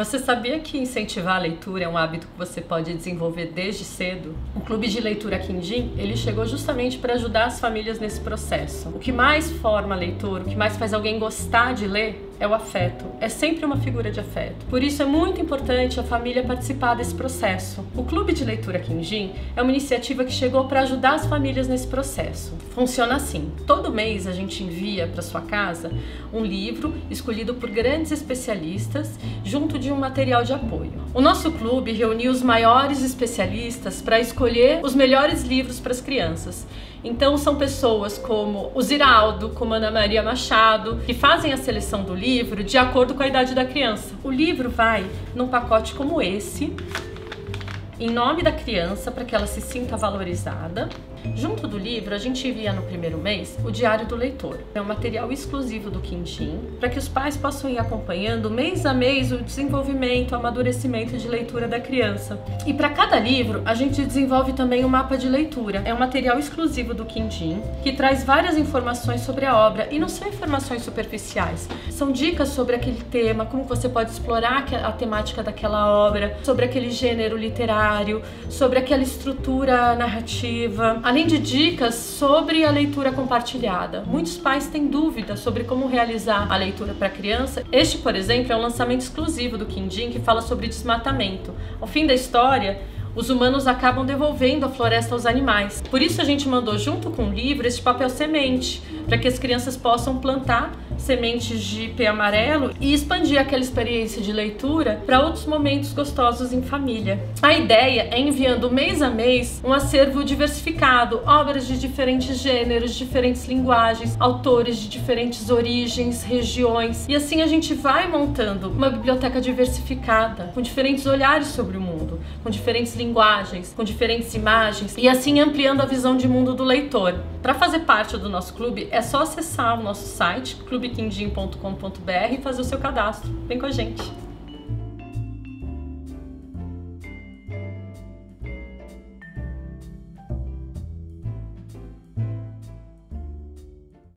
Você sabia que incentivar a leitura é um hábito que você pode desenvolver desde cedo? O Clube de Leitura Quindim, ele chegou justamente para ajudar as famílias nesse processo. O que mais forma a leitura, o que mais faz alguém gostar de ler é o afeto. É sempre uma figura de afeto. Por isso é muito importante a família participar desse processo. O Clube de Leitura Quindim é uma iniciativa que chegou para ajudar as famílias nesse processo. Funciona assim: todo mês a gente envia para sua casa um livro escolhido por grandes especialistas junto de um material de apoio. O nosso clube reuniu os maiores especialistas para escolher os melhores livros para as crianças. Então são pessoas como o Ziraldo, como Ana Maria Machado, que fazem a seleção do livro de acordo com a idade da criança. O livro vai num pacote como esse, em nome da criança para que ela se sinta valorizada. Junto do livro, a gente envia no primeiro mês o Diário do Leitor. É um material exclusivo do Quintim, para que os pais possam ir acompanhando mês a mês o desenvolvimento, o amadurecimento de leitura da criança. E para cada livro, a gente desenvolve também um mapa de leitura. É um material exclusivo do Quintim, que traz várias informações sobre a obra e não são informações superficiais. São dicas sobre aquele tema, como você pode explorar a temática daquela obra, sobre aquele gênero literário sobre aquela estrutura narrativa, além de dicas sobre a leitura compartilhada. Muitos pais têm dúvidas sobre como realizar a leitura para criança. Este, por exemplo, é um lançamento exclusivo do Quindim que fala sobre desmatamento. Ao fim da história, os humanos acabam devolvendo a floresta aos animais. Por isso a gente mandou junto com o livro este papel semente, para que as crianças possam plantar sementes de pé amarelo e expandir aquela experiência de leitura para outros momentos gostosos em família. A ideia é enviando mês a mês um acervo diversificado, obras de diferentes gêneros, diferentes linguagens, autores de diferentes origens, regiões, e assim a gente vai montando uma biblioteca diversificada, com diferentes olhares sobre o mundo, com diferentes linguagens, com diferentes imagens e assim ampliando a visão de mundo do leitor. Para fazer parte do nosso clube é só acessar o nosso site clubequindim.com.br e fazer o seu cadastro. Vem com a gente.